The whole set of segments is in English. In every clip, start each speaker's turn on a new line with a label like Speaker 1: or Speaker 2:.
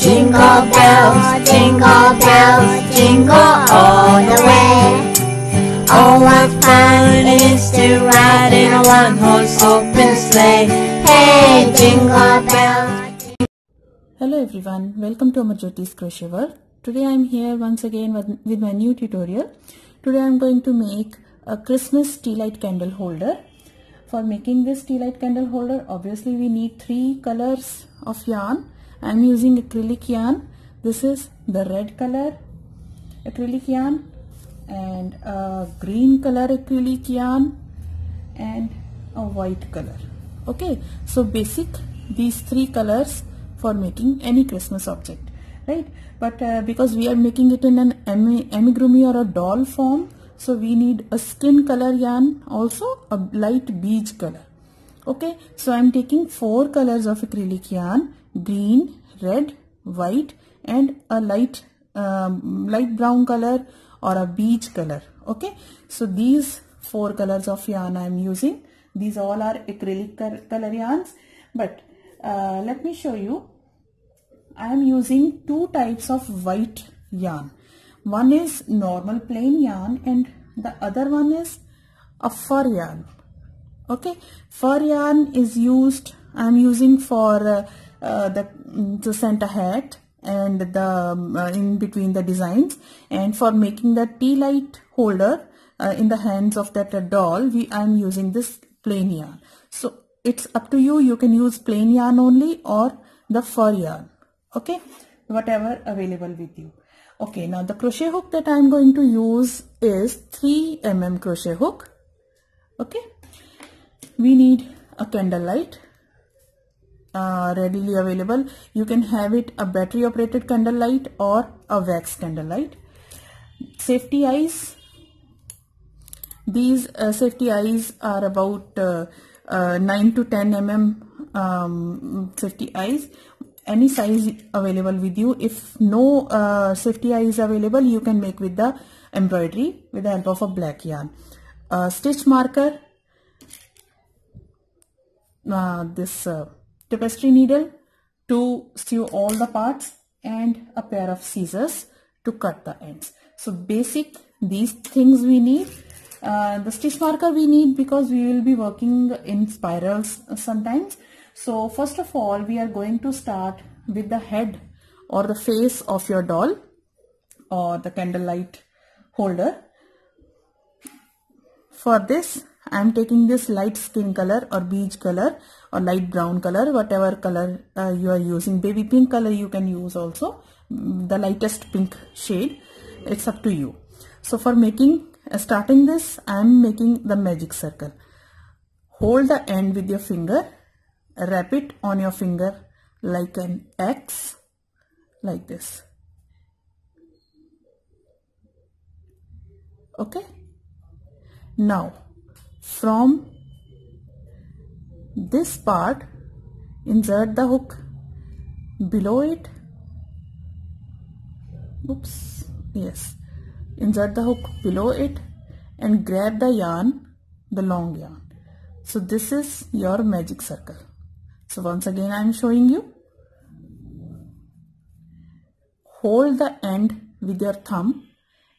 Speaker 1: Jingle bells, jingle bells, jingle all the way. Oh, what fun it is to ride in a one-horse open sleigh. Hey, jingle bells.
Speaker 2: Hello everyone, welcome to Amarjyoti's Crochet World. Today I am here once again with, with my new tutorial. Today I am going to make a Christmas tea light candle holder. For making this tea light candle holder, obviously we need three colors of yarn. I am using acrylic yarn. This is the red color acrylic yarn and a green color acrylic yarn and a white color. Okay, so basic these three colors for making any Christmas object, right? But uh, because we are making it in an amigurumi or a doll form, so we need a skin color yarn, also a light beige color. Okay, so I'm taking four colors of acrylic yarn, green, red, white and a light um, light brown color or a beige color. Okay, so these four colors of yarn I'm using. These all are acrylic color yarns, but uh, let me show you. I am using two types of white yarn. One is normal plain yarn and the other one is a fur yarn. Okay, fur yarn is used, I am using for uh, uh, the to Santa hat and the um, uh, in between the designs. And for making the tea light holder uh, in the hands of that doll we I am using this plain yarn. So it's up to you. You can use plain yarn only or the fur yarn. Okay? Whatever available with you. Okay now the crochet hook that i'm going to use is 3 mm crochet hook. Okay? We need a candle light uh, readily available. You can have it a battery operated candle light or a wax candle light safety eyes. These uh, safety eyes are about uh, uh, 9 to 10 mm um, safety eyes. Any size available with you. If no uh, safety eye is available you can make with the embroidery with the help of a black yarn. Uh, stitch marker. This tapestry needle to sew all the parts and a pair of scissors to cut the ends so basic these things we need uh, the stitch marker we need because we will be working in spirals sometimes. So first of all, we are going to start with the head or the face of your doll or the candlelight holder. For this, I am taking this light skin color or beige color or light brown color, whatever color uh, you are using. Baby pink color you can use also, the lightest pink shade. It's up to you. So for making starting this I am making the magic circle hold the end with your finger wrap it on your finger like an X like this okay now from this part insert the hook. Below it oops yes insert the hook below it and grab the yarn the long yarn. So this is your magic circle. So once again I am showing you. Hold the end with your thumb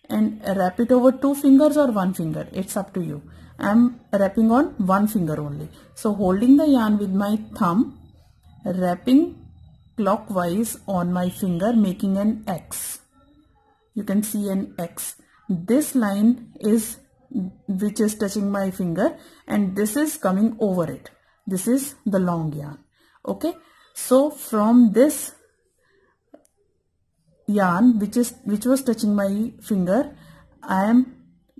Speaker 2: and wrap it over two fingers or one finger. It's up to you I am wrapping on one finger only so holding the yarn with my thumb wrapping clockwise on my finger making an X you can see an X. This line is which is touching my finger and this is coming over it. This is the long yarn. Okay. So from this yarn which is which was touching my finger, I am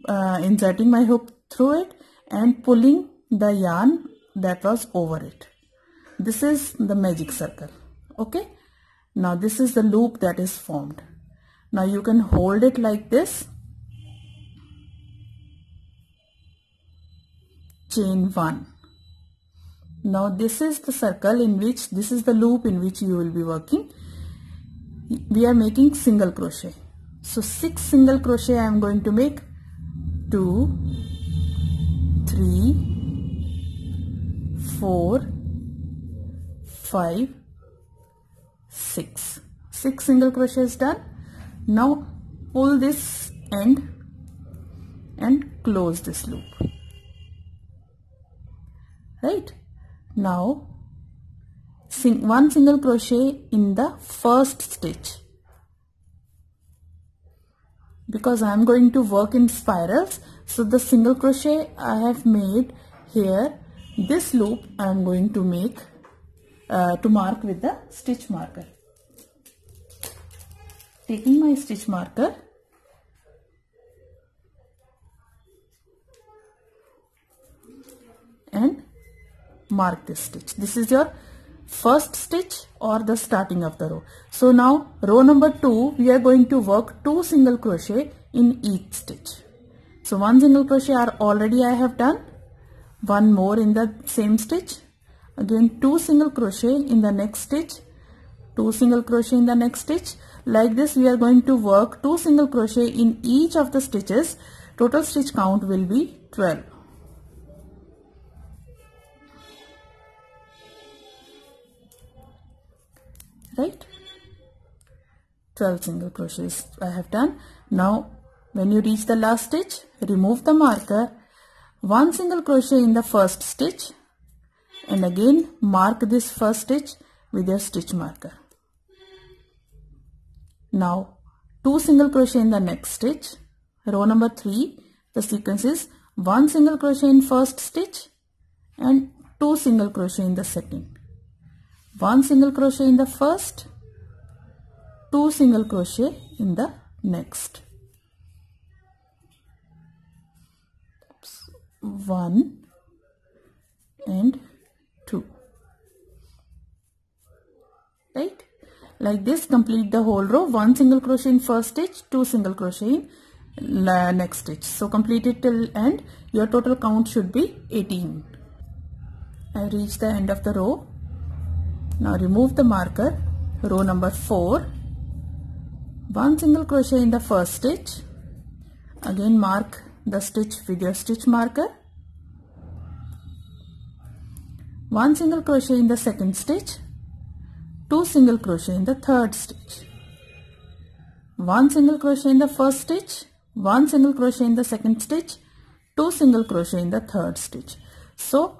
Speaker 2: uh, inserting my hook through it and pulling the yarn that was over it. This is the magic circle. Okay. Now this is the loop that is formed. Now you can hold it like this. Chain 1. Now this is the circle in which, this is the loop in which you will be working. We are making single crochet. So 6 single crochet I am going to make. 2, 3, 4, 5, 6 6 single crochets done. Now pull this end and close this loop. Right? Now sing one single crochet in the first stitch. Because I am going to work in spirals so the single crochet I have made here this loop I am going to make uh, to mark with the stitch marker taking my stitch marker and mark this stitch this is your first stitch or the starting of the row. So now row number 2 we are going to work 2 single crochet in each stitch. So one single crochet are already I have done, one more in the same stitch, again 2 single crochet in the next stitch, 2 single crochet in the next stitch. Like this we are going to work 2 single crochet in each of the stitches. Total stitch count will be 12. right 12 single crochets I have done now when you reach the last stitch remove the marker. One single crochet in the first stitch. And again mark this first stitch with your stitch marker. Now two single crochet in the next stitch. Row number 3 the sequence is one single crochet in first stitch and two single crochet in the second. One single crochet in the first two single crochet in the next one and two. Right? Like this complete the whole row. One single crochet in first stitch two single crochet in next stitch. So complete it till end. Your total count should be 18 I reach the end of the row. Now remove the marker, row number 4, one single crochet in the first stitch, again mark the stitch with your stitch marker, one single crochet in the second stitch, two single crochet in the third stitch, one single crochet in the first stitch, one single crochet in the second stitch, two single crochet in the third stitch. So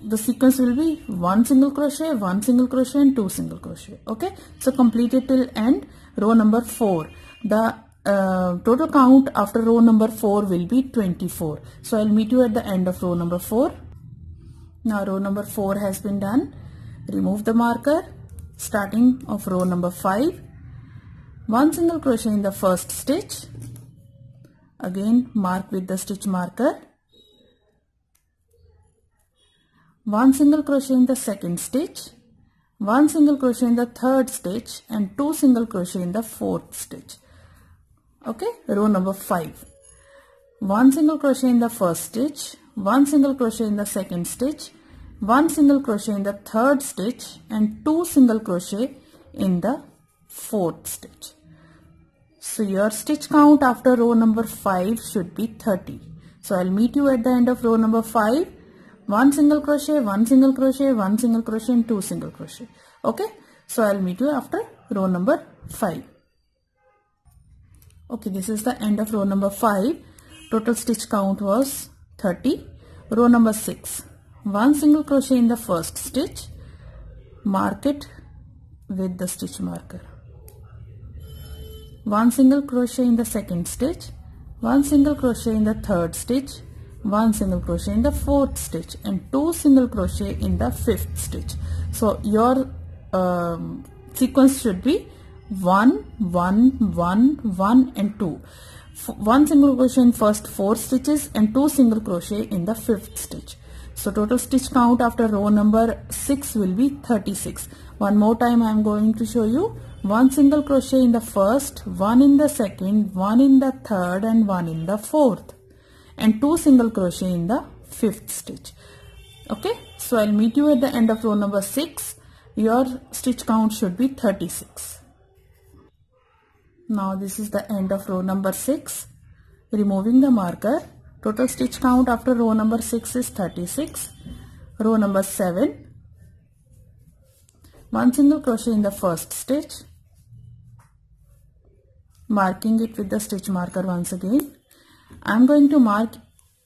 Speaker 2: the sequence will be one single crochet one single crochet and two single crochet. Okay? So complete it till end. Row number 4 the uh, total count after row number 4 will be 24 so I'll meet you at the end of row number 4 now row number 4 has been done. Remove the marker starting of row number 5 one single crochet in the first stitch. Again mark with the stitch marker. One single crochet in the second stitch, one single crochet in the third stitch and two single crochet in the fourth stitch. Okay, row number 5. One single crochet in the first stitch, one single crochet in the second stitch, one single crochet in the third stitch and two single crochet in the fourth stitch. So your stitch count after row number 5 should be 30. So I'll meet you at the end of row number 5 one single crochet one single crochet one single crochet and two single crochet okay so i'll meet you after row number 5 okay this is the end of row number 5 total stitch count was 30 row number 6 one single crochet in the first stitch. Mark it with the stitch marker. One single crochet in the second stitch. One single crochet in the third stitch. One single crochet in the fourth stitch. And two single crochet in the fifth stitch. So your um, sequence should be one one one one and two. F one single crochet in first four stitches and two single crochet in the fifth stitch. So total stitch count after row number 6 will be 36 one more time I am going to show you. One single crochet in the first one in the second one in the third and one in the fourth and two single crochet in the fifth stitch. Okay? So I'll meet you at the end of row number 6 your stitch count should be 36 now this is the end of row number 6 removing the marker. Total stitch count after row number 6 is 36 row number 7 one single crochet in the first stitch. Marking it with the stitch marker once again. I'm going to mark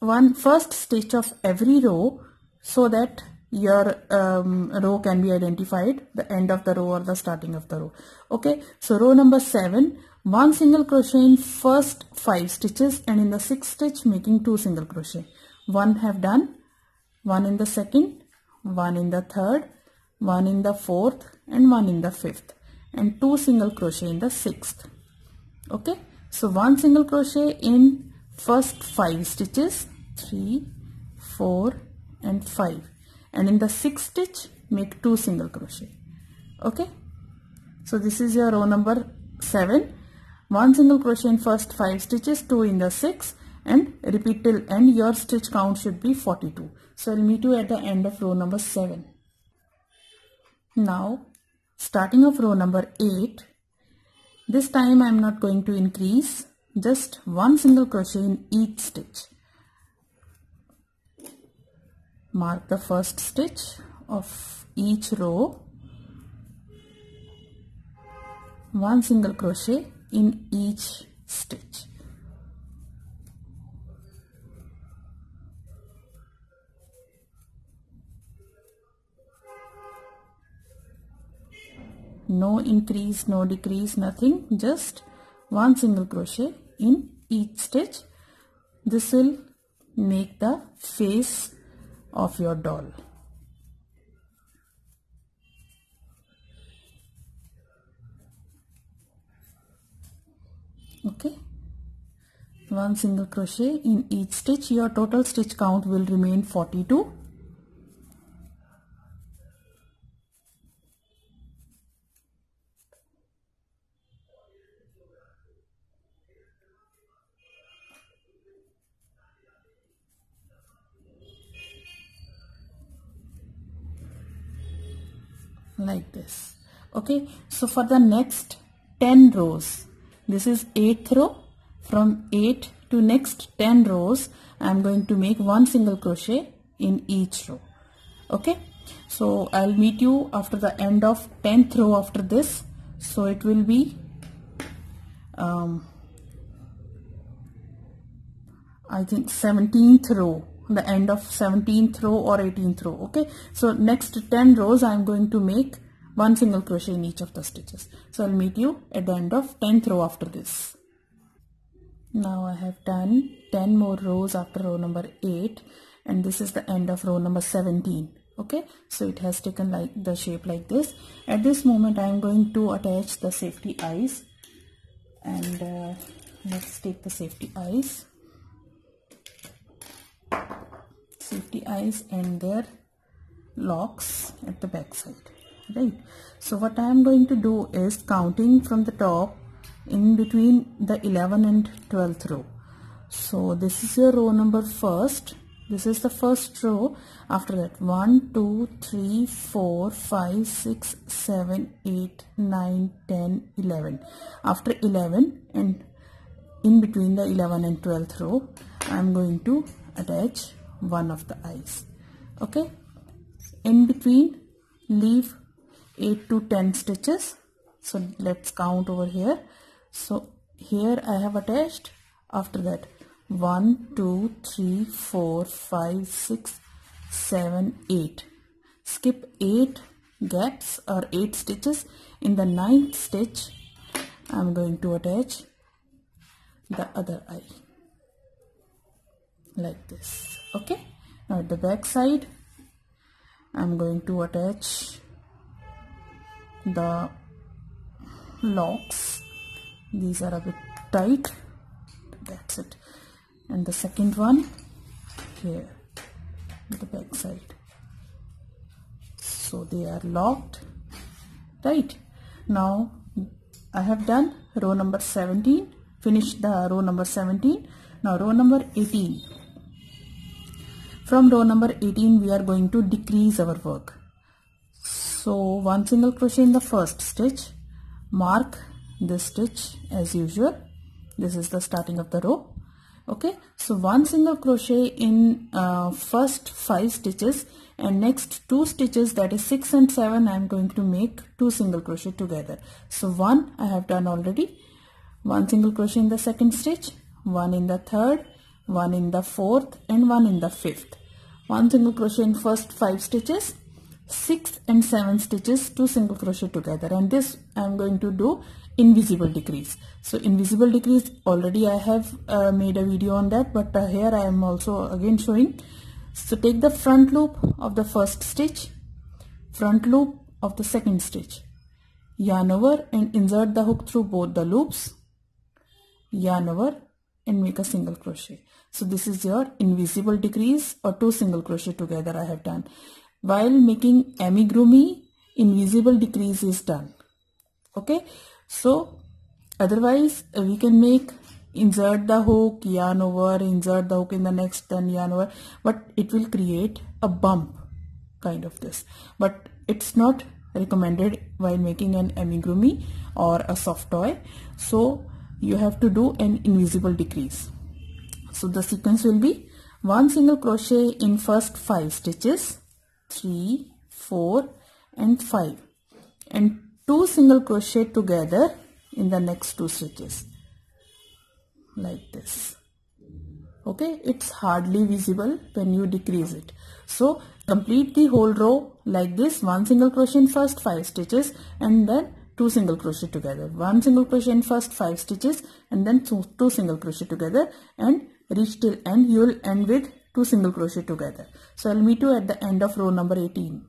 Speaker 2: one first stitch of every row so that your um, row can be identified the end of the row or the starting of the row. Okay so row number 7 one single crochet in first five stitches and in the sixth stitch making two single crochet. One have done one in the second one in the third one in the fourth and one in the fifth and two single crochet in the sixth. Okay? So one single crochet in first five stitches three four and five and in the sixth stitch make two single crochet. Okay? So this is your row number seven. 1 single crochet in first 5 stitches 2 in the 6 and repeat till end. Your stitch count should be 42 so i'll meet you at the end of row number 7 now starting of row number 8 this time i'm not going to increase just one single crochet in each stitch. Mark the first stitch of each row. One single crochet in each stitch. No increase no decrease nothing. Just one single crochet in each stitch. This will make the face of your doll. Okay. One single crochet in each stitch. Your total stitch count will remain 42. like this okay so for the next 10 rows this is 8th row. From 8 to next 10 rows I'm going to make one single crochet in each row. Okay? So I'll meet you after the end of 10th row after this. So it will be um, I think 17th row. The end of 17th row or 18th row. Okay? So next 10 rows I'm going to make one single crochet in each of the stitches. So I'll meet you at the end of 10th row after this. Now I have done 10 more rows after row number 8 and this is the end of row number 17 okay? So it has taken like the shape like this. At this moment I am going to attach the safety eyes and uh, let's take the safety eyes. Safety eyes and their locks at the back side right. So what I am going to do is counting from the top in between the 11 and 12th row. So this is your row number first. This is the first row. After that 1 2 3 4 5 6 7 8 9 10 11 after 11 and in between the 11 and 12th row I am going to attach one of the eyes. Okay? In between leave 8 to 10 stitches. So let's count over here. So here I have attached. After that 1 2 3 4 5 6 7 8 skip 8 gaps or 8 stitches. In the ninth stitch I'm going to attach the other eye. Like this. Okay? Now at the back side I'm going to attach the locks. These are a bit tight. That's it. And the second one here the back side. So they are locked. Right. Now I have done row number 17 finished the row number 17 now row number 18 from row number 18 we are going to decrease our work so one single crochet in the first stitch. Mark this stitch as usual. This is the starting of the row. Okay? So one single crochet in uh, first five stitches and next two stitches that is six and seven I'm going to make two single crochet together. So one I have done already. One single crochet in the second stitch one in the third one in the fourth and one in the fifth. One single crochet in first five stitches sixth and seventh stitches two single crochet together. And this I am going to do invisible decrease. So invisible decrease already I have uh, made a video on that but uh, here I am also again showing. So take the front loop of the first stitch front loop of the second stitch. Yarn over and insert the hook through both the loops. Yarn over and make a single crochet. So this is your invisible decrease or two single crochet together I have done while making amigurumi invisible decrease is done. Okay? So otherwise we can make insert the hook yarn over insert the hook in the next then yarn over but it will create a bump kind of this. But it's not recommended while making an amigurumi or a soft toy. So you have to do an invisible decrease. So the sequence will be one single crochet in first five stitches three four and five. And two single crochet together in the next two stitches. Like this. Okay? It's hardly visible when you decrease it. So complete the whole row like this. One single crochet in first five stitches and then two single crochet together. One single crochet in first five stitches and then two, two single crochet together and reach till end. You will end with two single crochet together. So i'll meet you at the end of row number 18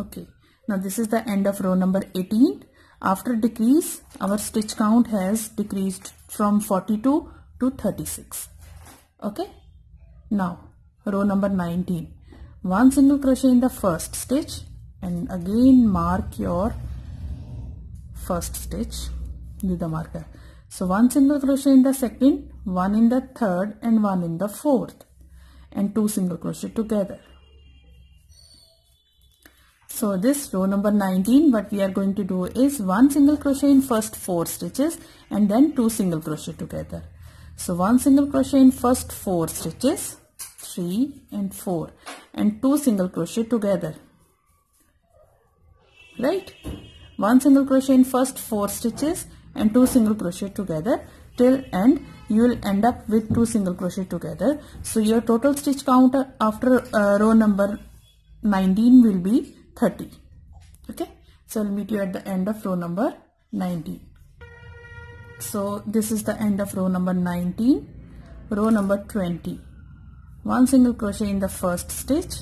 Speaker 2: okay. Now this is the end of row number 18 after decrease our stitch count has decreased from 42 to 36 okay? Now row number 19 one single crochet in the first stitch and again mark your first stitch with the marker so one single crochet in the second one in the third and one in the fourth and two single crochet together so this row number 19 what we are going to do is one single crochet in first four stitches and then two single crochet together. So one single crochet in first four stitches, three and four and two single crochet together. Right? One single crochet in first four stitches and two single crochet together till end. You will end up with two single crochet together. So your total stitch count after uh, row number 19 will be 30 okay? So I'll meet you at the end of row number 19 so this is the end of row number 19 row number 20 one single crochet in the first stitch.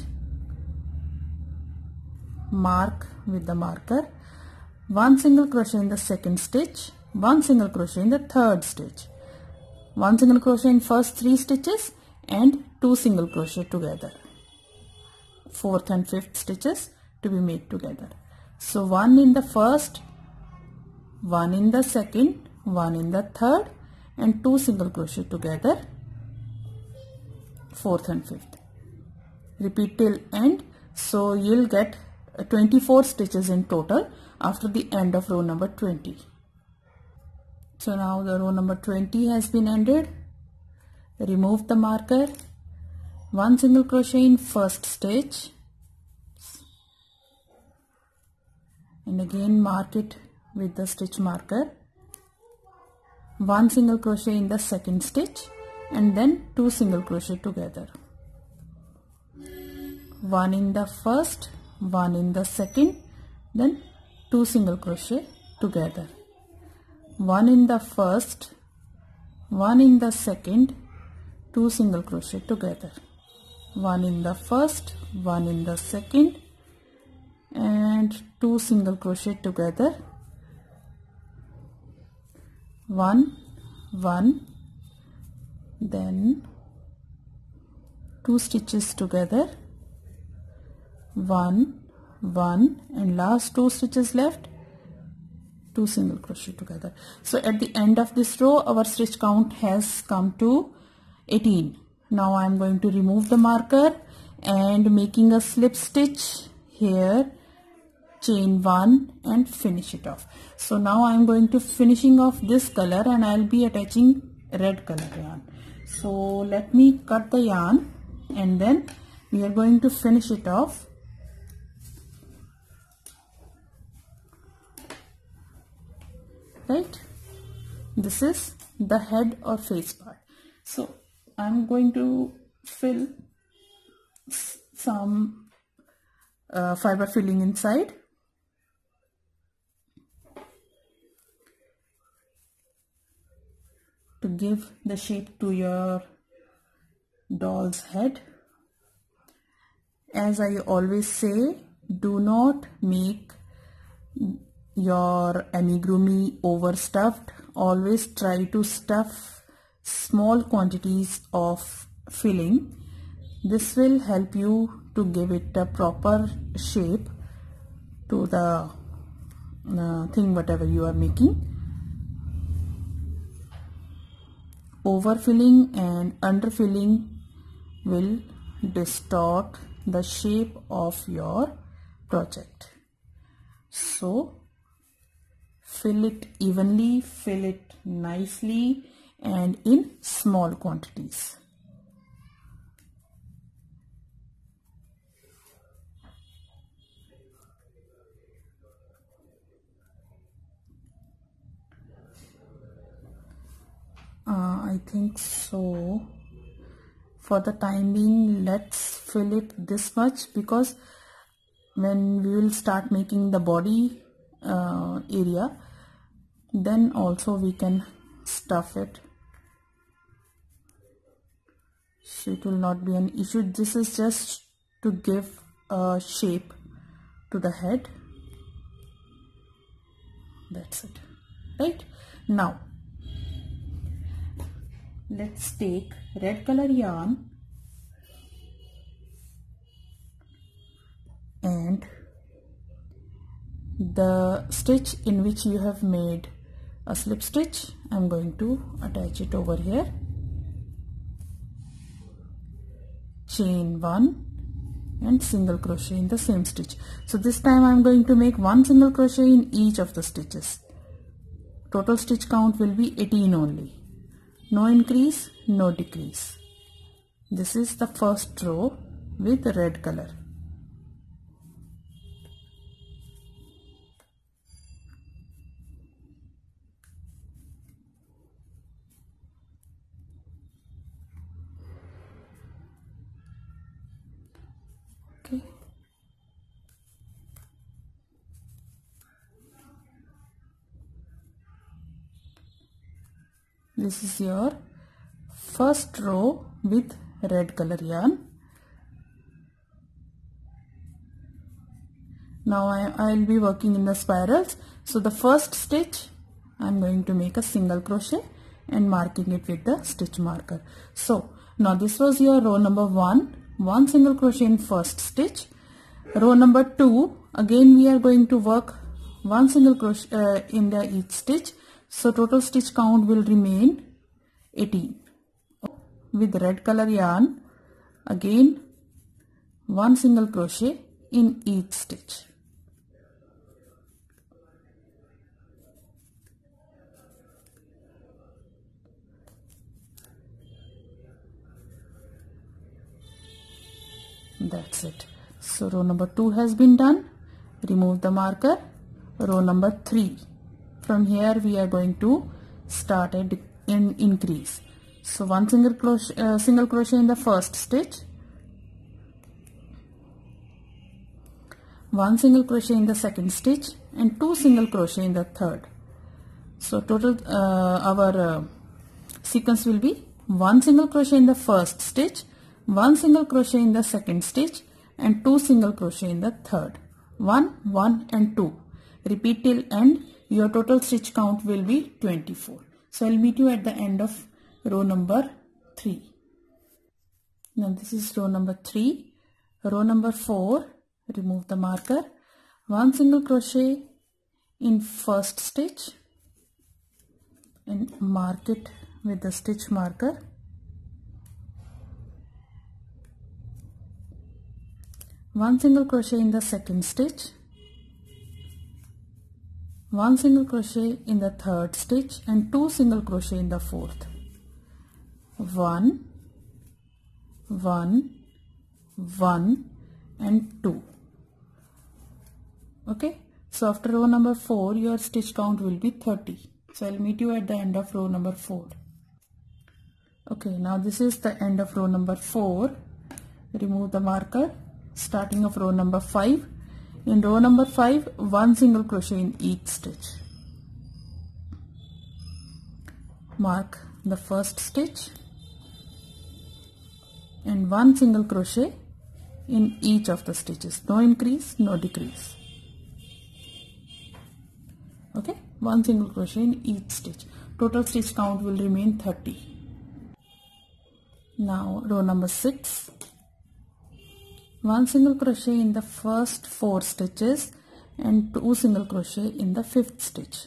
Speaker 2: Mark with the marker. One single crochet in the second stitch one single crochet in the third stitch one single crochet in first three stitches and two single crochet together fourth and fifth stitches to be made together. So one in the first, one in the second, one in the third and two single crochet together, fourth and fifth. Repeat till end. So you'll get 24 stitches in total after the end of row number 20. So now the row number 20 has been ended. Remove the marker. One single crochet in first stitch and again mark it with the stitch marker one single crochet in the second stitch and then two single crochet together one in the first one in the second then two single crochet together one in the first one in the second two single crochet together. One in the first one in the second and two single crochet together. One one then two stitches together. One one and last two stitches left two single crochet together. So at the end of this row our stitch count has come to 18 now I am going to remove the marker and making a slip stitch here chain one and finish it off. So now I am going to finishing off this color and I'll be attaching red color yarn. So let me cut the yarn and then we are going to finish it off right this is the head or face part. So I'm going to fill some uh, fiber filling inside. To give the shape to your doll's head. As I always say do not make your amigurumi overstuffed always try to stuff small quantities of filling. This will help you to give it a proper shape to the uh, thing whatever you are making. Overfilling and underfilling will distort the shape of your project. So fill it evenly fill it nicely and in small quantities. Uh, I think so. For the time being let's fill it this much because when we will start making the body uh, area then also we can stuff it. So it will not be an issue. This is just to give a shape to the head. That's it. Right? Now let's take red color yarn and the stitch in which you have made a slip stitch. I'm going to attach it over here. Chain 1 and single crochet in the same stitch. So this time I'm going to make one single crochet in each of the stitches. Total stitch count will be 18 only. No increase no decrease. This is the first row with red color this is your first row with red color yarn. Now I, will be working in the spirals. So the first stitch I'm going to make a single crochet and marking it with the stitch marker. So now this was your row number one. One single crochet in first stitch. Row number two again we are going to work one single crochet uh, in the each stitch so total stitch count will remain 18. With red color yarn, again one single crochet in each stitch. That's it. So row number 2 has been done. Remove the marker. Row number 3 from here we are going to start a in increase. So one single crochet uh, single crochet in the first stitch. One single crochet in the second stitch and two single crochet in the third. So total uh, our uh, sequence will be one single crochet in the first stitch one single crochet in the second stitch and two single crochet in the third. One one and two. Repeat till end your total stitch count will be 24 so i'll meet you at the end of row number 3 now this is row number 3 row number 4 remove the marker. One single crochet in first stitch and mark it with the stitch marker. One single crochet in the second stitch one single crochet in the third stitch and two single crochet in the fourth. One one one and two. Okay? So after row number 4 your stitch count will be 30 so I'll meet you at the end of row number 4 okay now this is the end of row number 4 remove the marker. Starting of row number 5 in row number 5 one single crochet in each stitch. Mark the first stitch and one single crochet in each of the stitches. No increase no decrease. Okay? One single crochet in each stitch. Total stitch count will remain 30 now row number 6 one single crochet in the first four stitches and two single crochet in the fifth stitch.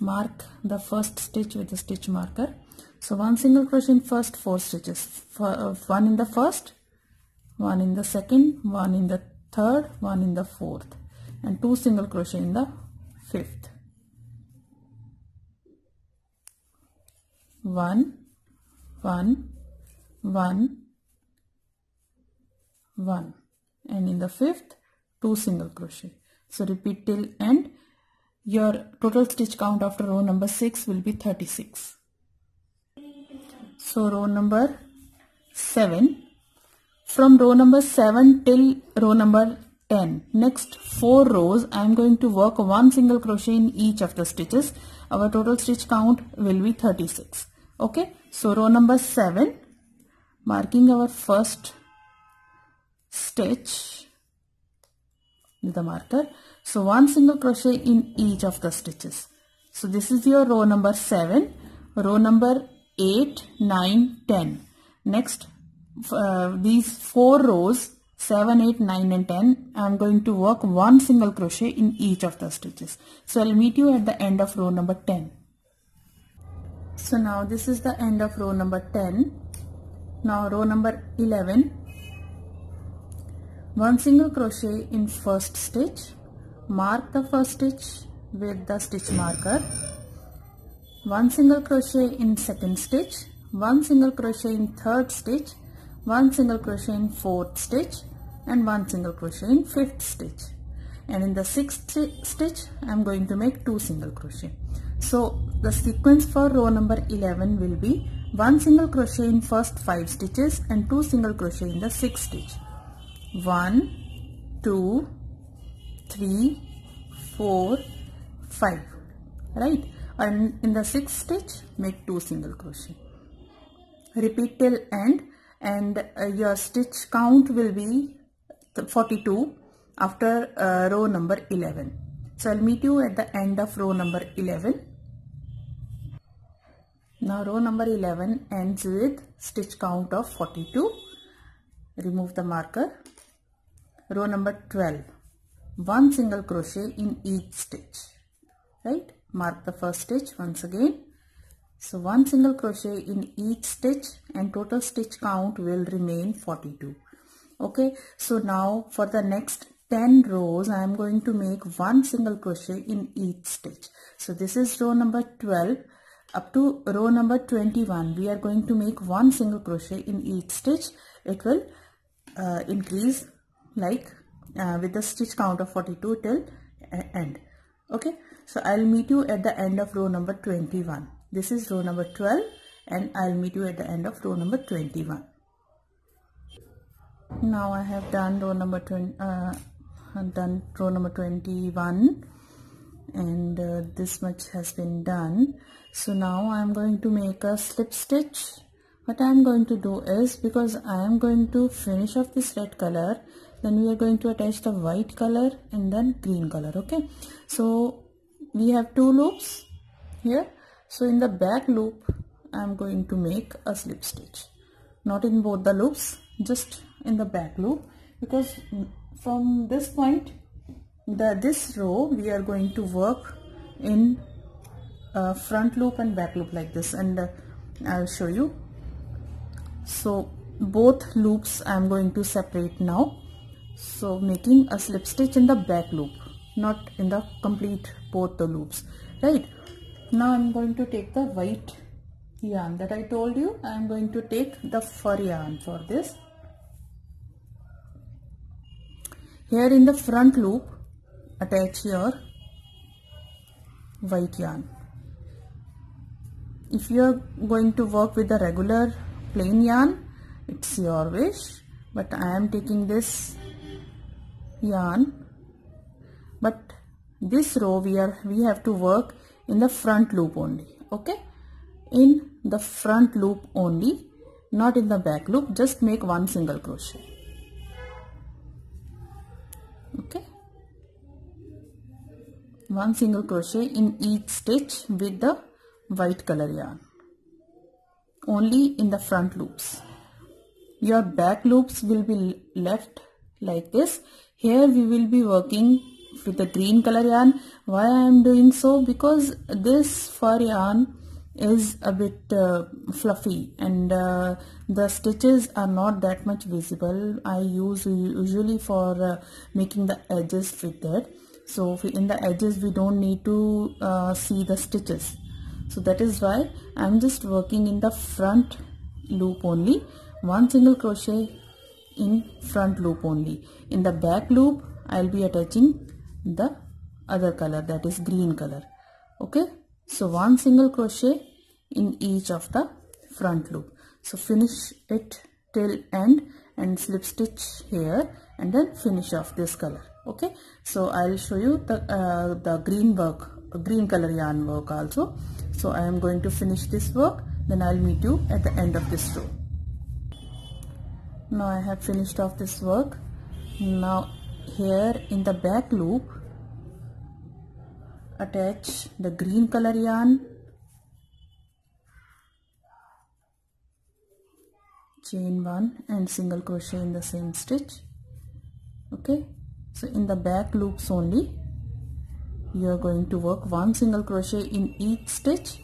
Speaker 2: Mark the first stitch with the stitch marker. So one single crochet in first four stitches. Uh, one in the first one in the second one in the third one in the fourth and two single crochet in the fifth. One one one one. And in the fifth two single crochet. So repeat till end. Your total stitch count after row number 6 will be 36 so row number 7 from row number 7 till row number 10 next four rows I am going to work one single crochet in each of the stitches. Our total stitch count will be 36 okay? So row number 7 marking our first stitch with the marker. So one single crochet in each of the stitches. So this is your row number 7 row number 8 9 10 next uh, these four rows 7 8 9 and 10 I am going to work one single crochet in each of the stitches. So I'll meet you at the end of row number 10 so now this is the end of row number 10 now row number 11 one single crochet in first stitch. Mark the first stitch with the stitch marker. One single crochet in second stitch. One single crochet in third stitch. One single crochet in fourth stitch. And one single crochet in fifth stitch. And in the sixth stitch I am going to make two single crochet. So the sequence for row number 11 will be one single crochet in first five stitches and two single crochet in the sixth stitch one two three four five. Right? And in the sixth stitch make two single crochet. Repeat till end and uh, your stitch count will be 42 after uh, row number 11 so I'll meet you at the end of row number 11 now row number 11 ends with stitch count of 42. Remove the marker. Row number 12. One single crochet in each stitch. Right? Mark the first stitch once again. So one single crochet in each stitch and total stitch count will remain 42. Okay. So now for the next 10 rows I am going to make one single crochet in each stitch. So this is row number 12 up to row number 21 we are going to make one single crochet in each stitch it will uh, increase like uh, with the stitch count of 42 till end. Okay? So i'll meet you at the end of row number 21 this is row number 12 and i'll meet you at the end of row number 21 now i have done row number 20 uh, done row number 21 and uh, this much has been done. So now I am going to make a slip stitch. What I am going to do is because I am going to finish off this red color then we are going to attach the white color and then green color okay? So we have two loops here. So in the back loop I am going to make a slip stitch. Not in both the loops just in the back loop. Because from this point the this row we are going to work in uh, front loop and back loop like this. And uh, I'll show you. So both loops I'm going to separate now so making a slip stitch in the back loop not in the complete both the loops. Right? Now I'm going to take the white yarn that I told you. I'm going to take the fur yarn for this. Here in the front loop attach your white yarn. If you are going to work with the regular plain yarn it's your wish. But I am taking this yarn. But this row we are we have to work in the front loop only okay? In the front loop only not in the back loop just make one single crochet okay? One single crochet in each stitch with the white color yarn only in the front loops. Your back loops will be left like this here we will be working with the green color yarn. Why I am doing so? Because this fur yarn is a bit uh, fluffy and uh, the stitches are not that much visible. I use usually for uh, making the edges with that so in the edges we don't need to uh, see the stitches. So that is why I'm just working in the front loop only. One single crochet in front loop only. In the back loop I'll be attaching the other color that is green color. Okay? So one single crochet in each of the front loop. So finish it till end and slip stitch here and then finish off this color. Okay? So i'll show you the uh, the green work green color yarn work also. So i am going to finish this work then i'll meet you at the end of this row now i have finished off this work. Now here in the back loop attach the green color yarn. Chain one and single crochet in the same stitch. Okay? So in the back loops only you are going to work one single crochet in each stitch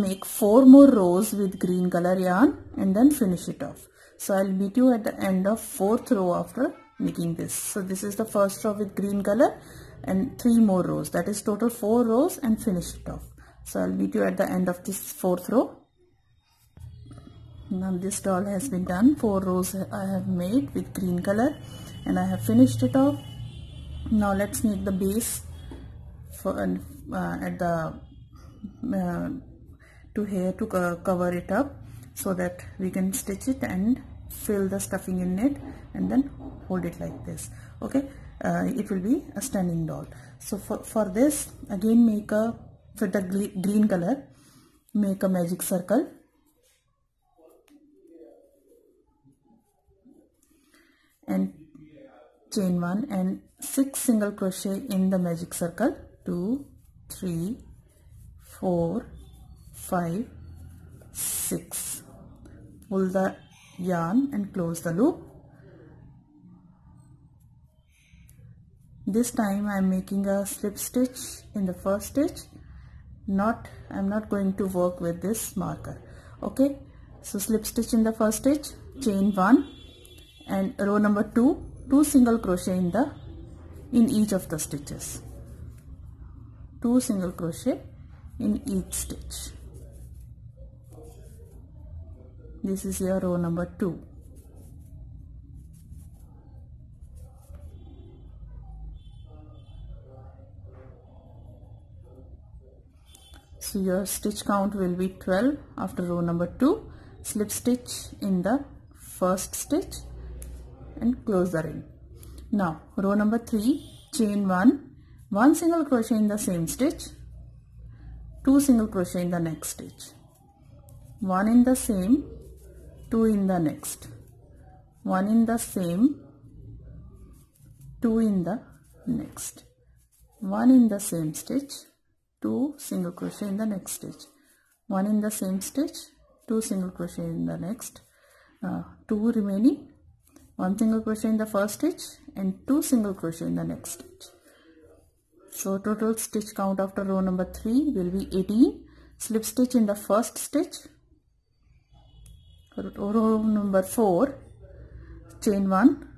Speaker 2: make four more rows with green color yarn and then finish it off. So i'll meet you at the end of fourth row after making this. So this is the first row with green color and three more rows. That is total four rows and finish it off. So i'll meet you at the end of this fourth row. Now this doll has been done. Four rows i have made with green color and i have finished it off. Now let's make the base for uh, at the uh, to here to cover it up so that we can stitch it and fill the stuffing in it and then hold it like this okay? Uh, it will be a standing doll. So for, for this again make a for the green color make a magic circle. And chain one and six single crochet in the magic circle. Two three four five six. Pull the yarn and close the loop. This time I am making a slip stitch in the first stitch. Not I'm not going to work with this marker. Okay? So slip stitch in the first stitch chain 1 and row number 2 2 single crochet in the in each of the stitches. 2 single crochet in each stitch this is your row number 2 so your stitch count will be 12 after row number 2 slip stitch in the first stitch and close the ring. Now row number 3 chain 1 1 single crochet in the same stitch 2 single crochet in the next stitch. 1 in the same 2 in the next 1 in the same 2 in the next 1 in the same stitch 2 single crochet in the next stitch 1 in the same stitch 2 single crochet in the next uh, 2 remaining 1 single crochet in the first stitch and 2 single crochet in the next stitch so total stitch count after row number 3 will be 18 slip stitch in the first stitch row number 4 chain 1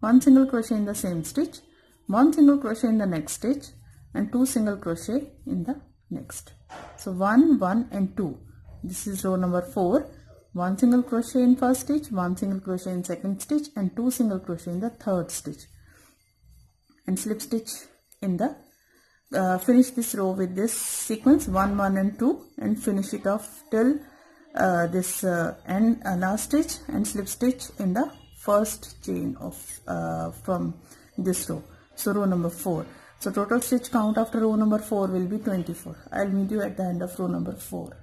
Speaker 2: 1 single crochet in the same stitch 1 single crochet in the next stitch and 2 single crochet in the next. So 1 1 and 2 this is row number 4 1 single crochet in first stitch 1 single crochet in second stitch and 2 single crochet in the third stitch. And slip stitch in the uh, finish this row with this sequence 1 1 and 2 and finish it off till uh, this uh, uh, last stitch and slip stitch in the first chain of uh, from this row. So row number 4 so total stitch count after row number 4 will be 24 i'll meet you at the end of row number 4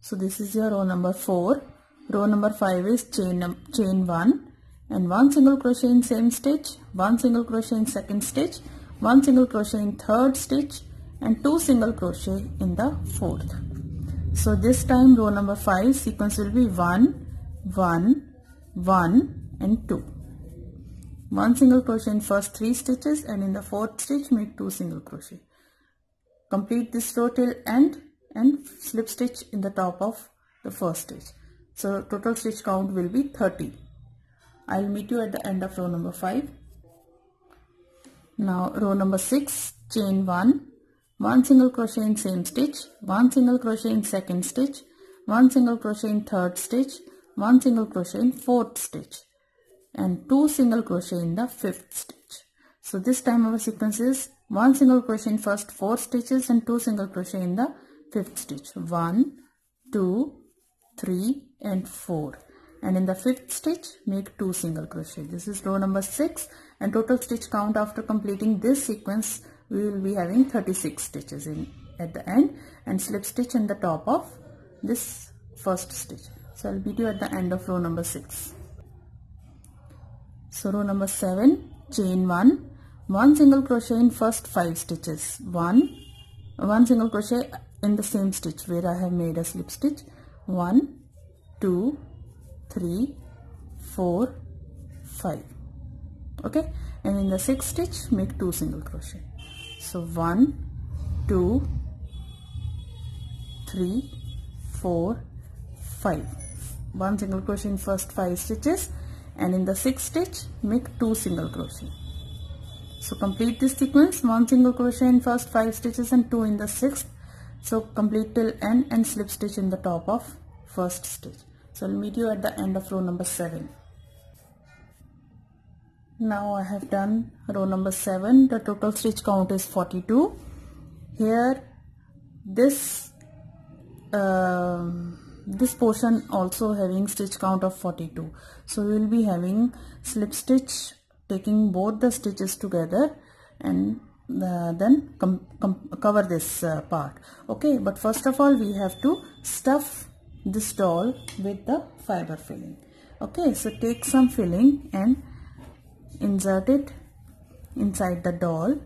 Speaker 2: so this is your row number 4 row number 5 is chain chain 1 and one single crochet in same stitch one single crochet in second stitch one single crochet in third stitch and two single crochet in the fourth so this time row number 5 sequence will be 1 1 1 and 2 one single crochet in first three stitches and in the fourth stitch make two single crochet. Complete this row till end and slip stitch in the top of the first stitch. So total stitch count will be 30 i'll meet you at the end of row number 5 now row number 6 chain 1 1 single crochet in same stitch. 1 single crochet in second stitch. 1 single crochet in third stitch. 1 single crochet in fourth stitch. And 2 single crochet in the fifth stitch. So this time our sequence is 1 single crochet in first 4 stitches and 2 single crochet in the fifth stitch. 1 2 3 and 4 and in the fifth stitch make 2 single crochet. This is row number 6 and total stitch count after completing this sequence we will be having 36 stitches in at the end and slip stitch in the top of this first stitch. So i'll meet you at the end of row number 6 so row number 7 chain 1 1 single crochet in first 5 stitches. 1 1 single crochet in the same stitch where i have made a slip stitch. 1 2 3 4 5 okay? And in the sixth stitch make two single crochet so one two three four five. One single crochet in first five stitches and in the sixth stitch make two single crochet. So complete this sequence. One single crochet in first five stitches and two in the sixth. So complete till end and slip stitch in the top of first stitch. So i'll meet you at the end of row number seven now I have done row number 7 the total stitch count is 42 here this uh, this portion also having stitch count of 42 so we will be having slip stitch taking both the stitches together and uh, then cover this uh, part. Okay but first of all we have to stuff this doll with the fiber filling. Okay so take some filling and insert it inside the doll.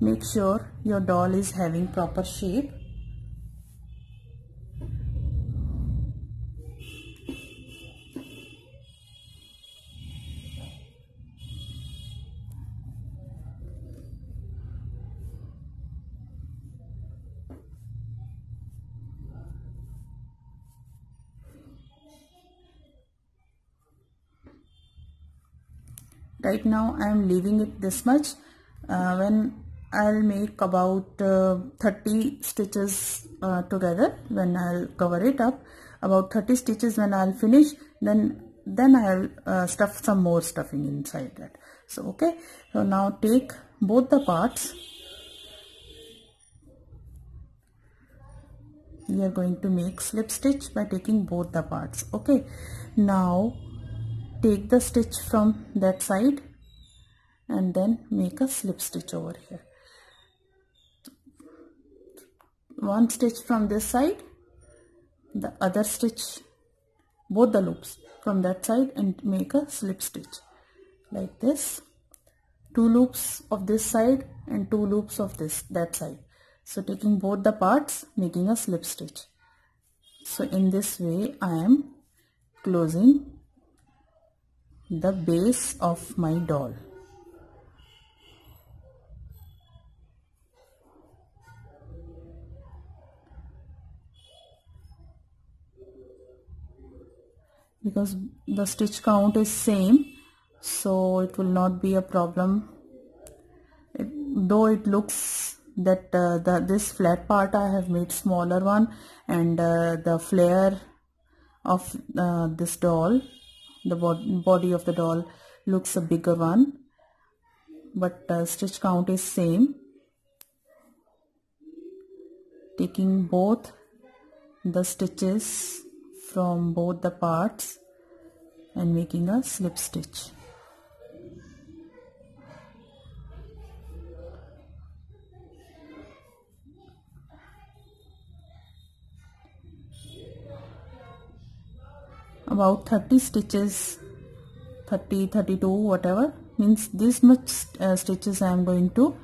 Speaker 2: Make sure your doll is having proper shape right now I am leaving it this much. Uh, when I'll make about uh, 30 stitches uh, together when I'll cover it up. About 30 stitches when I'll finish then then I'll uh, stuff some more stuffing inside that. So okay. So now take both the parts. We are going to make slip stitch by taking both the parts. Okay. Now take the stitch from that side and then make a slip stitch over here. One stitch from this side the other stitch both the loops from that side and make a slip stitch. Like this two loops of this side and two loops of this that side. So taking both the parts making a slip stitch. So in this way I am closing the base of my doll. because the stitch count is same so it will not be a problem it, though it looks that uh, the this flat part I have made smaller one and uh, the flare of uh, this doll the body of the doll looks a bigger one but stitch count is same. Taking both the stitches from both the parts and making a slip stitch about 30 stitches 30 32 whatever. Means this much uh, stitches I am going to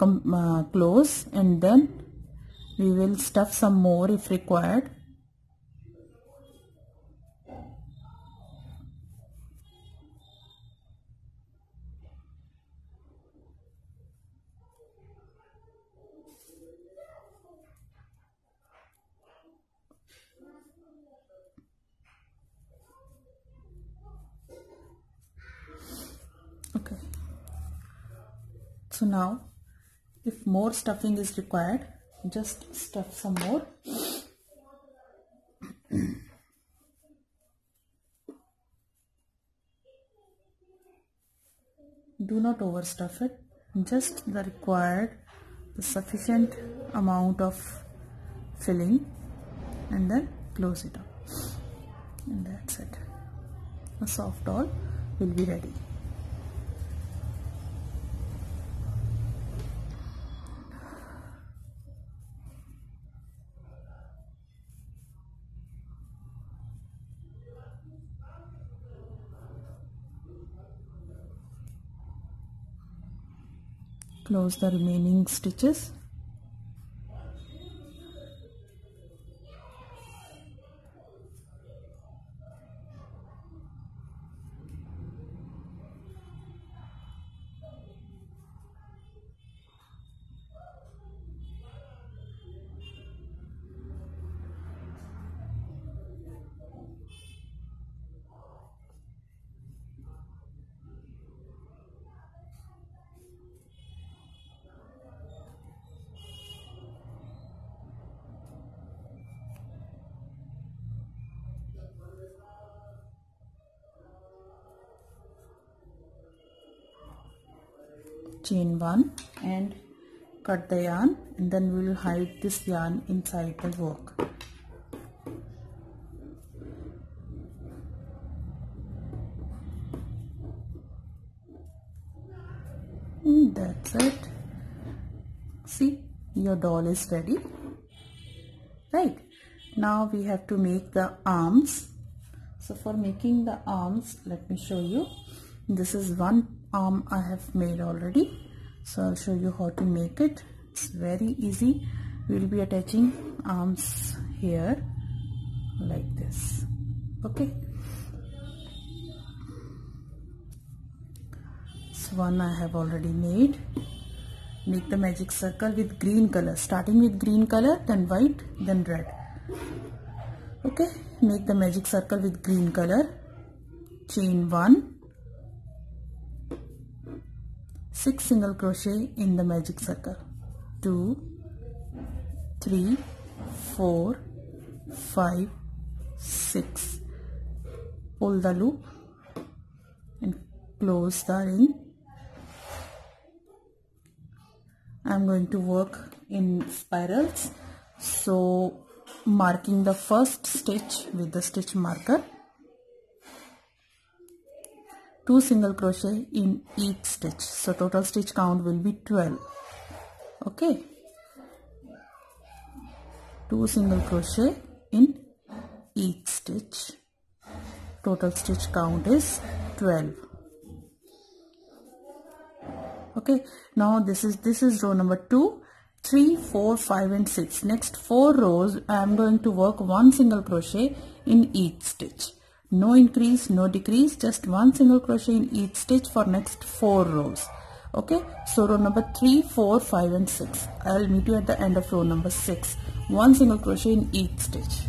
Speaker 2: uh, close and then we will stuff some more if required okay so now if more stuffing is required. Just stuff some more. Do not overstuff it. Just the required the sufficient amount of filling and then close it up. And that's it. A soft doll will be ready close the remaining stitches chain 1 and cut the yarn and then we will hide this yarn inside the work. And that's it. See your doll is ready. Right. Now we have to make the arms. So for making the arms let me show you. This is one arm I have made already so I'll show you how to make it. It's very easy. We'll be attaching arms here like this. Okay? So one I have already made. Make the magic circle with green color. Starting with green color then white then red. Okay? Make the magic circle with green color. Chain one 6 single crochet in the magic circle. 2 3 4 5 6 pull the loop and close the ring. I'm going to work in spirals. So marking the first stitch with the stitch marker 2 single crochet in each stitch. So total stitch count will be 12 okay? 2 single crochet in each stitch. Total stitch count is 12 okay? Now this is this is row number 2 3 4 5 and 6 next 4 rows i am going to work one single crochet in each stitch no increase no decrease just one single crochet in each stitch for next four rows. Okay? So row number three four five and six. I'll meet you at the end of row number six. One single crochet in each stitch.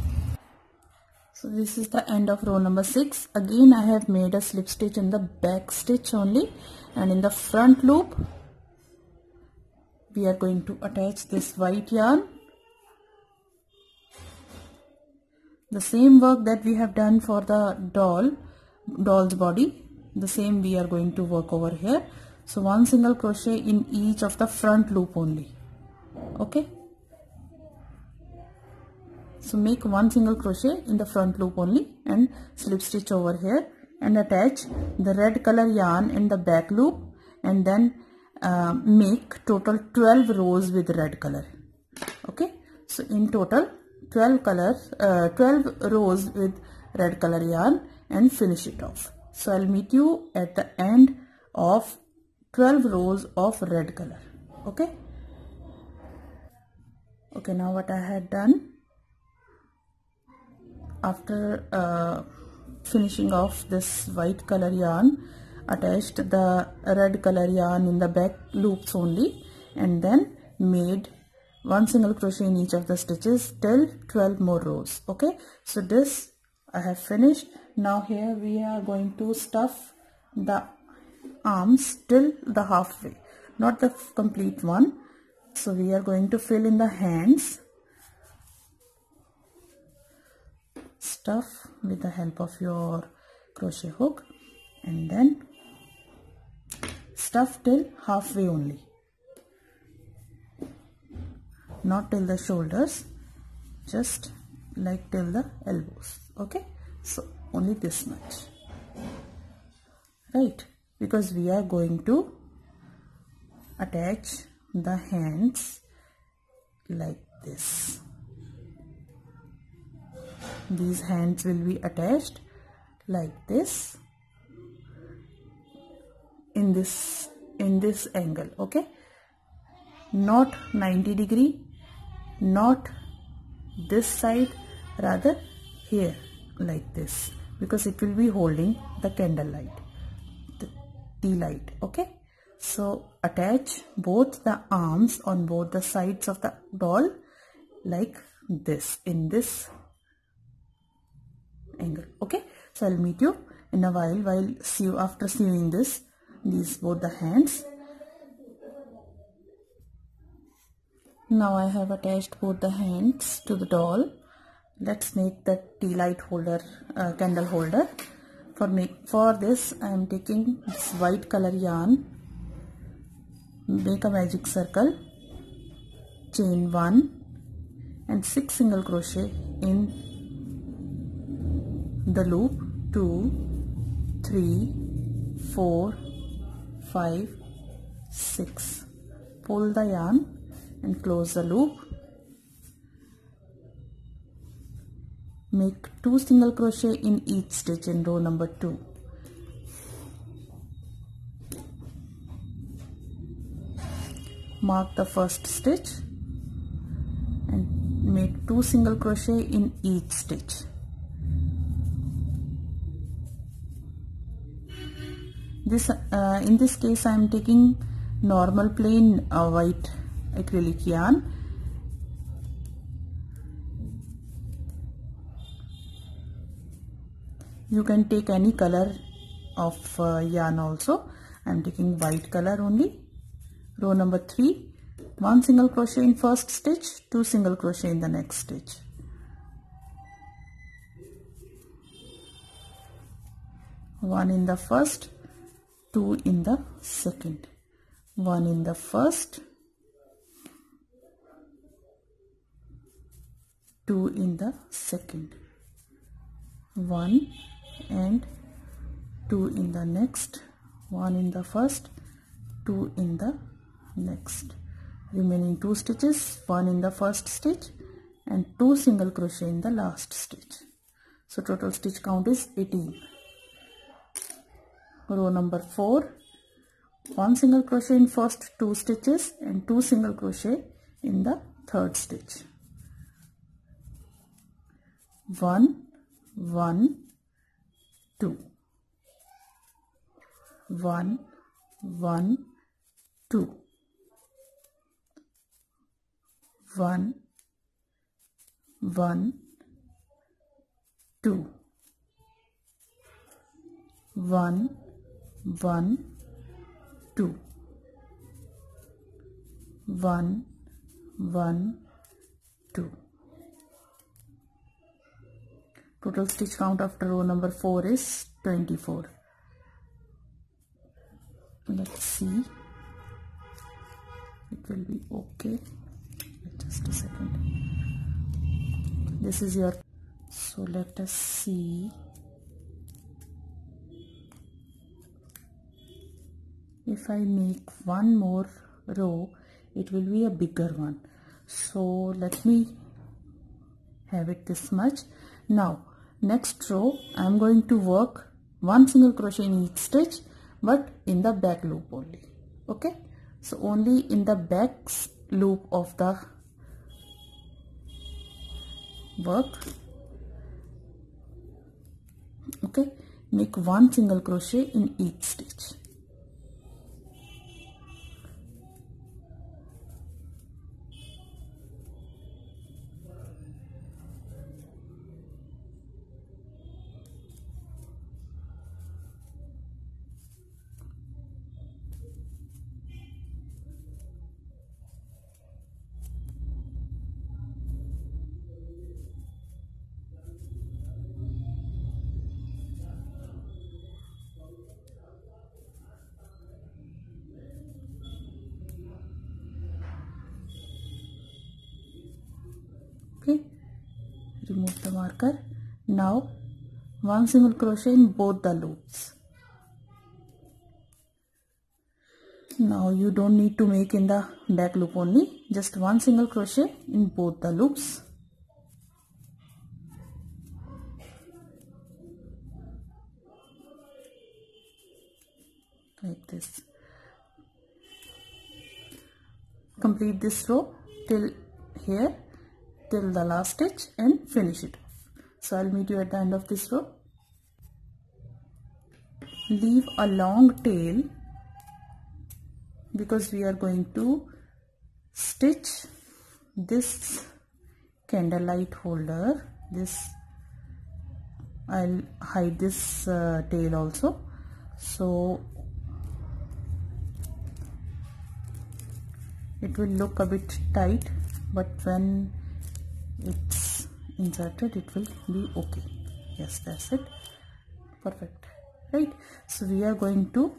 Speaker 2: So this is the end of row number six. Again i have made a slip stitch in the back stitch only. And in the front loop we are going to attach this white yarn the same work that we have done for the doll doll's body the same we are going to work over here. So one single crochet in each of the front loop only. Okay? So make one single crochet in the front loop only and slip stitch over here and attach the red color yarn in the back loop and then uh, make total 12 rows with red color. Okay? So in total 12 colors uh, 12 rows with red color yarn and finish it off. So i'll meet you at the end of 12 rows of red color. Okay? Okay now what i had done after uh, finishing off this white color yarn attached the red color yarn in the back loops only and then made one single crochet in each of the stitches till 12 more rows okay? So this I have finished. Now here we are going to stuff the arms till the halfway not the complete one. So we are going to fill in the hands. Stuff with the help of your crochet hook and then stuff till halfway only not till the shoulders just like till the elbows okay? So only this much. Right because we are going to attach the hands like this. These hands will be attached like this in this in this angle okay? Not 90 degree not this side rather here like this. Because it will be holding the candle light the tea light okay? So attach both the arms on both the sides of the doll like this in this angle okay? So i'll meet you in a while while sew after sewing this these both the hands now I have attached both the hands to the doll. Let's make the tea light holder uh, candle holder. For make for this I am taking this white color yarn make a magic circle chain 1 and 6 single crochet in the loop 2 3 4 5 6 pull the yarn and close the loop. Make two single crochet in each stitch in row number 2 mark the first stitch and make two single crochet in each stitch. This uh, in this case I am taking normal plain uh, white acrylic yarn you can take any color of uh, yarn also. I am taking white color only. Row number 3 one single crochet in first stitch two single crochet in the next stitch. One in the first 2 in the second. 1 in the first 2 in the second. 1 and 2 in the next. 1 in the first 2 in the next. Remaining 2 stitches 1 in the first stitch and 2 single crochet in the last stitch. So total stitch count is 18 row number 4 1 single crochet in first 2 stitches and 2 single crochet in the third stitch 1 1 2 1 1 2 1 1 2 1 1 2 1 1 2 total stitch count after row number 4 is 24 let's see. It will be okay. Just a second. This is your so let us see. If I make one more row it will be a bigger one. So let me have it this much. Now next row I am going to work one single crochet in each stitch but in the back loop only. Okay? So only in the back loop of the work. Okay? Make one single crochet in each stitch remove the marker. Now one single crochet in both the loops. Now you don't need to make in the back loop only. Just one single crochet in both the loops. Like this. Complete this row till here till the last stitch and finish it off. So I'll meet you at the end of this row. Leave a long tail because we are going to stitch this candlelight holder. This I'll hide this uh, tail also. So it will look a bit tight but when it's inserted it will be okay. Yes that's it. Perfect. Right. So we are going to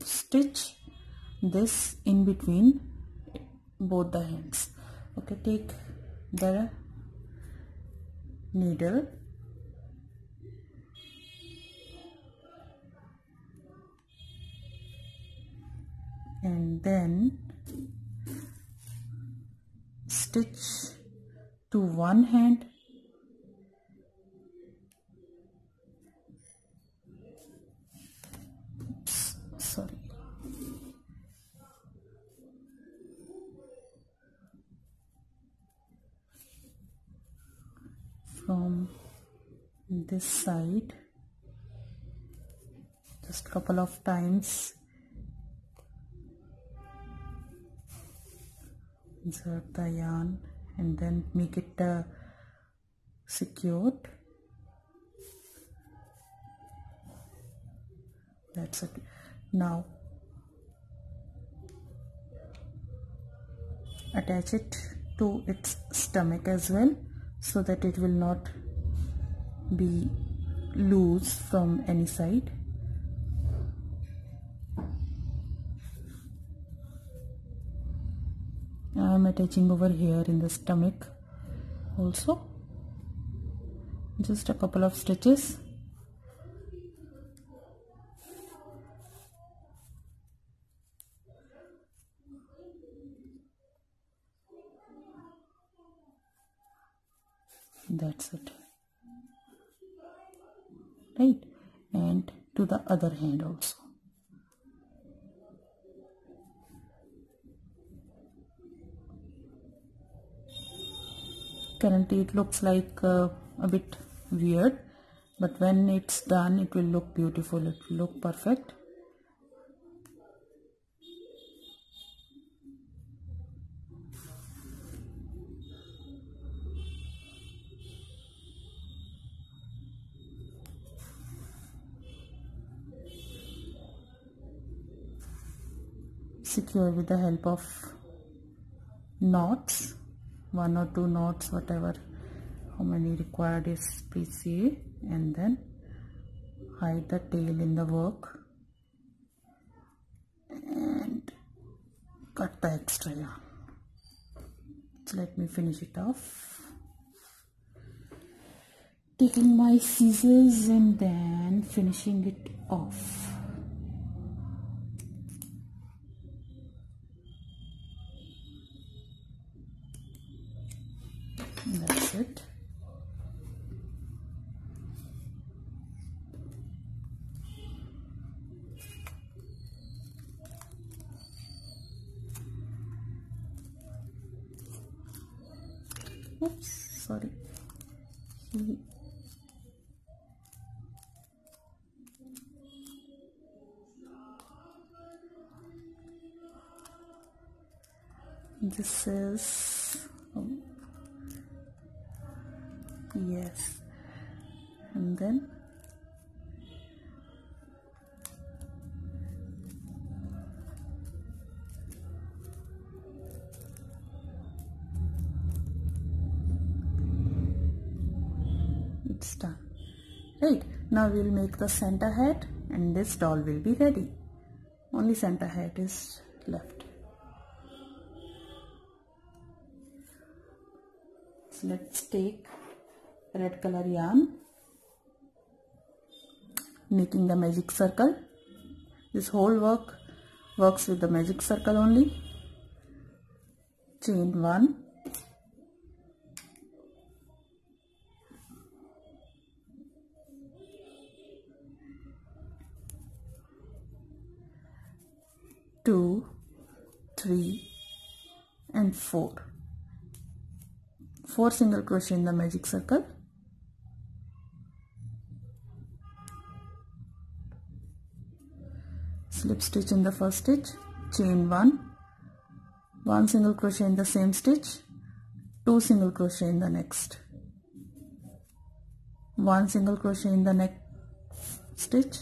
Speaker 2: stitch this in between both the hands. Okay take the needle. And then stitch to one hand. Sorry. From this side just couple of times. Insert the yarn and then make it uh, secured. That's it. Now attach it to its stomach as well so that it will not be loose from any side I am attaching over here in the stomach also. Just a couple of stitches. That's it. Right? And to the other hand also currently it looks like uh, a bit weird but when it's done it will look beautiful. It will look perfect. Secure with the help of knots one or two knots whatever how many required is see and then hide the tail in the work and cut the extra yarn so let me finish it off. Taking my scissors and then finishing it off that's it. Oops sorry. This is now we'll make the Santa hat and this doll will be ready. Only Santa hat is left. So let's take red color yarn making the magic circle. This whole work works with the magic circle only. Chain 1 and four. Four single crochet in the magic circle. Slip stitch in the first stitch, chain one, one single crochet in the same stitch, two single crochet in the next, one single crochet in the next stitch,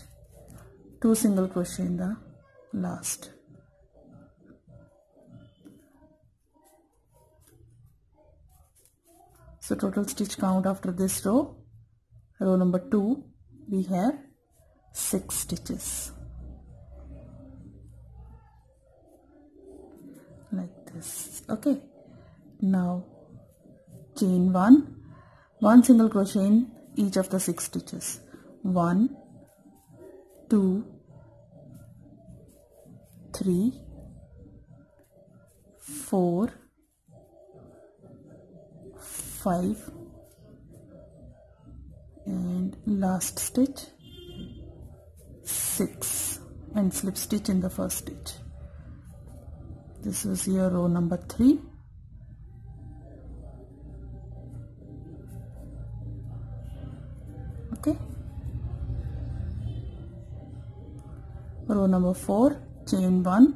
Speaker 2: two single crochet in the last. So total stitch count after this row, row number 2, we have 6 stitches. Like this. Okay. Now chain 1, 1 single crochet in each of the 6 stitches. 1, 2, 3, 4, 5 and last stitch 6 and slip stitch in the first stitch. This is your row number 3 okay. Row number 4 chain 1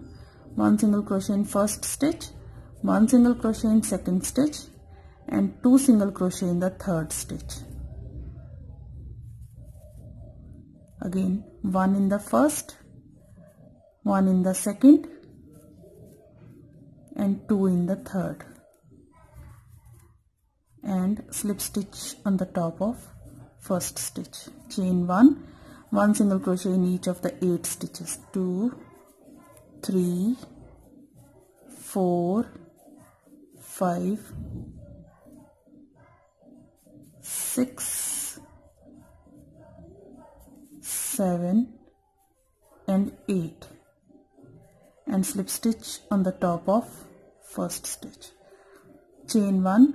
Speaker 2: 1 single crochet in first stitch. 1 single crochet in second stitch and 2 single crochet in the third stitch. Again one in the first one in the second and two in the third. And slip stitch on the top of first stitch. Chain one one single crochet in each of the eight stitches. Two three four five six, seven, and eight. And slip stitch on the top of first stitch. Chain one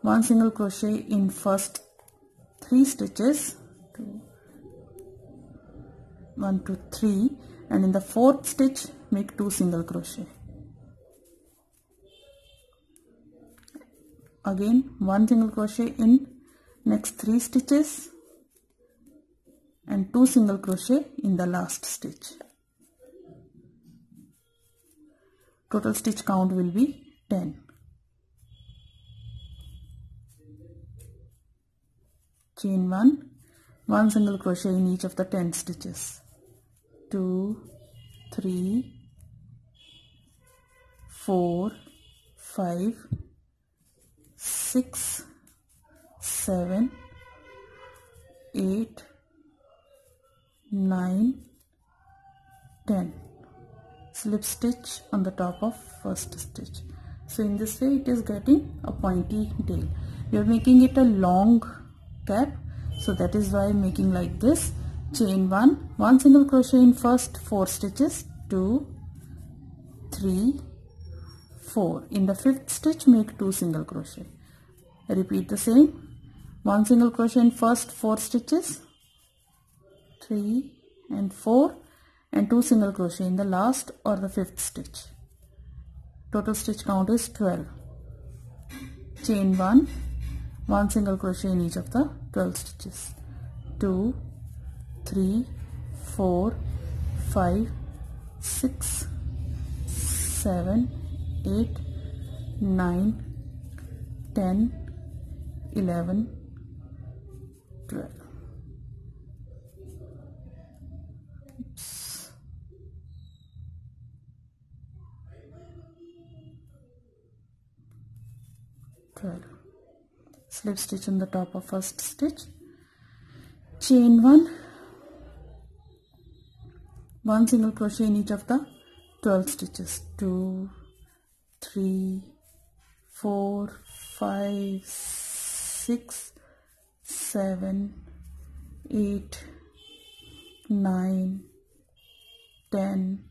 Speaker 2: one single crochet in first three stitches. Two, one two three. And in the fourth stitch make two single crochet. Again one single crochet in next three stitches. And two single crochet in the last stitch. Total stitch count will be 10 chain 1 one single crochet in each of the 10 stitches. 2 3 4 5 6 seven, eight, nine, ten. slip stitch on the top of first stitch. So in this way it is getting a pointy tail. We are making it a long cap. So that is why I'm making like this chain 1 1 single crochet in first 4 stitches 2 3 4 in the fifth stitch make 2 single crochet. Repeat the same 1 single crochet in first 4 stitches. 3 and 4 and 2 single crochet in the last or the fifth stitch. Total stitch count is 12 chain 1 1 single crochet in each of the 12 stitches. 2 3 4 5 6 7 8 9 10 11 12 12 slip stitch on the top of first stitch. Chain 1 one single crochet in each of the 12 stitches. 2 3 4 5 6 7 8 9 10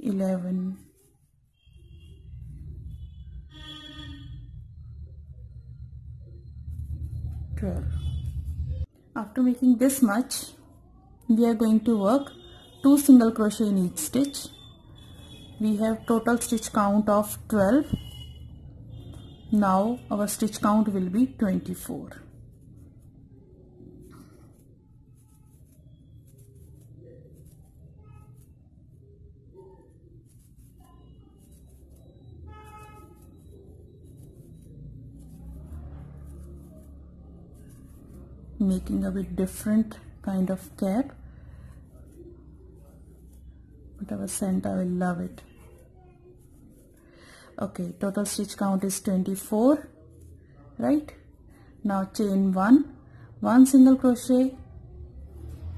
Speaker 2: 11 12 after making this much we are going to work two single crochet in each stitch. We have total stitch count of 12 now our stitch count will be 24 making a bit different kind of cap whatever scent I will love it. Okay total stitch count is 24 right? Now chain 1 1 single crochet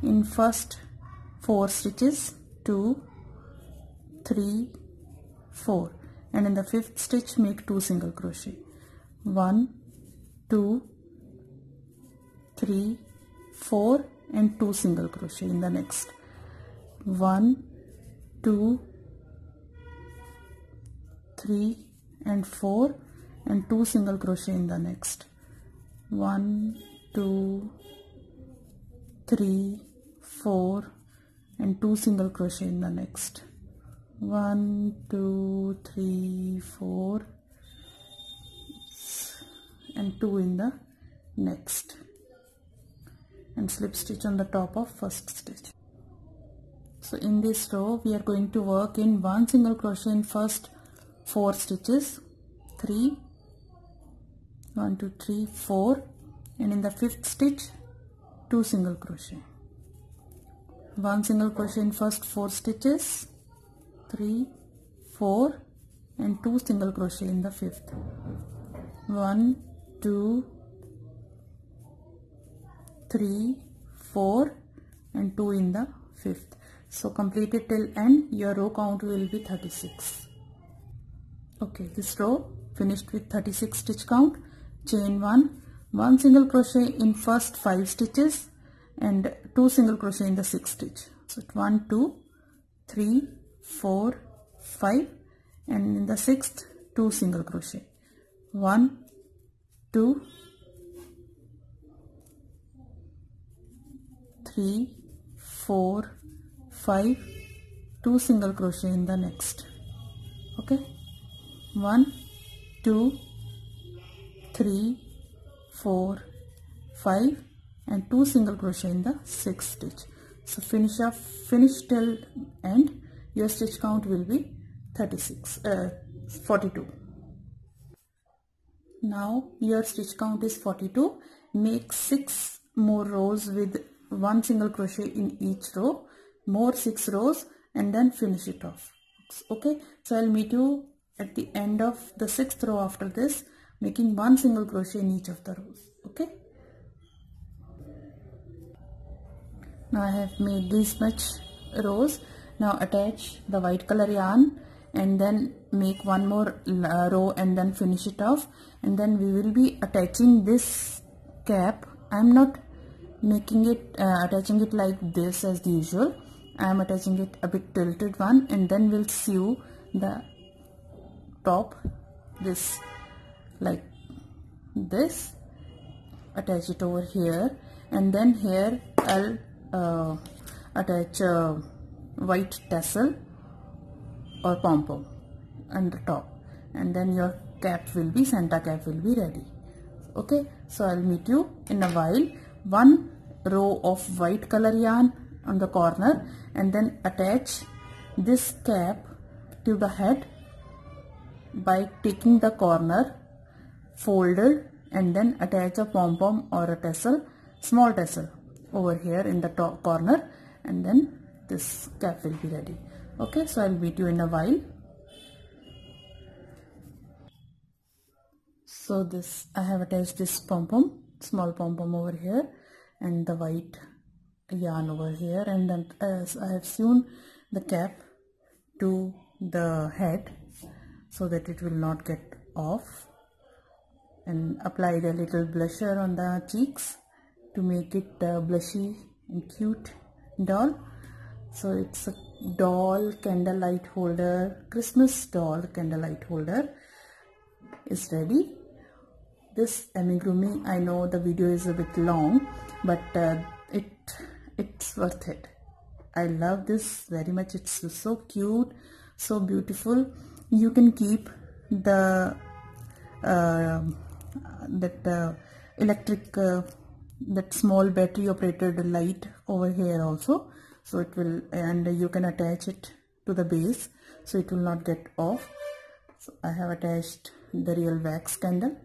Speaker 2: in first 4 stitches. 2 3 4 and in the fifth stitch make 2 single crochet. 1 2 3 4 and 2 single crochet in the next. 1 2 3 and 4 and 2 single crochet in the next. 1 2 3 4 and 2 single crochet in the next. 1 2 3 4 and 2 in the next and slip stitch on the top of first stitch. So in this row we are going to work in one single crochet in first four stitches. Three. One two three four. And in the fifth stitch two single crochet. One single crochet in first four stitches. Three four. And two single crochet in the fifth. One two three four and two in the fifth. So complete it till end. Your row count will be 36 okay this row finished with 36 stitch count. Chain 1 1 single crochet in first 5 stitches and 2 single crochet in the 6th stitch. So 1 2 3 4 5 and in the 6th 2 single crochet. 1 2 3 4 5 2 single crochet in the next. Okay? 1 2 3 4 5 and 2 single crochet in the sixth stitch. So finish up finish till end. Your stitch count will be 36 uh, 42 now your stitch count is 42 make six more rows with one single crochet in each row more six rows and then finish it off. Okay so i'll meet you at the end of the sixth row after this making one single crochet in each of the rows. Okay? Now i have made this much rows. Now attach the white color yarn and then make one more uh, row and then finish it off. And then we will be attaching this cap. I'm not making it uh, attaching it like this as usual. I am attaching it a bit tilted one and then we'll sew the top this like this. Attach it over here and then here I'll uh, attach a white tassel or pom-pom on the top. And then your cap will be Santa cap will be ready. Okay so I'll meet you in a while. One row of white color yarn on the corner and then attach this cap to the head by taking the corner folded and then attach a pom-pom or a tassel small tassel over here in the top corner and then this cap will be ready. Okay so I'll meet you in a while. So this I have attached this pom-pom small pom-pom over here and the white yarn over here. And then as I have sewn the cap to the head so that it will not get off. And applied a little blusher on the cheeks to make it uh, blushy and cute doll so it's a doll candlelight holder christmas doll candlelight holder is ready. This amigurumi i know the video is a bit long but uh, it it's worth it. I love this very much. It's so cute so beautiful. You can keep the uh, that uh, electric uh, that small battery operated light over here also. So it will and you can attach it to the base so it will not get off. So I have attached the real wax candle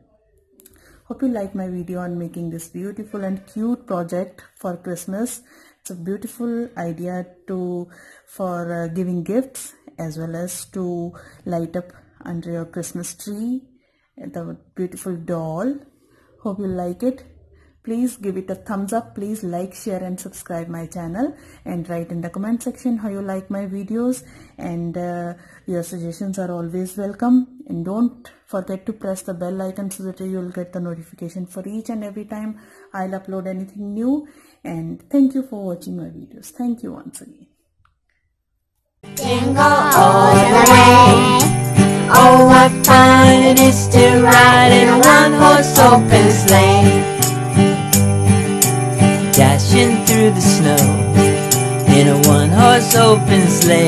Speaker 2: hope you like my video on making this beautiful and cute project for Christmas. It's a beautiful idea to for uh, giving gifts as well as to light up under your Christmas tree the beautiful doll. Hope you like it. Please give it a thumbs up. Please like share and subscribe my channel. And write in the comment section how you like my videos. And uh, your suggestions are always welcome and don't forget to press the bell icon so that you'll get the notification for each and every time I'll upload anything new. And thank you for watching my videos. Thank you once again.
Speaker 1: Jingle all the way. Oh, what fun it is to ride in a one-horse open sleigh. Dashing through the snow In a one-horse open sleigh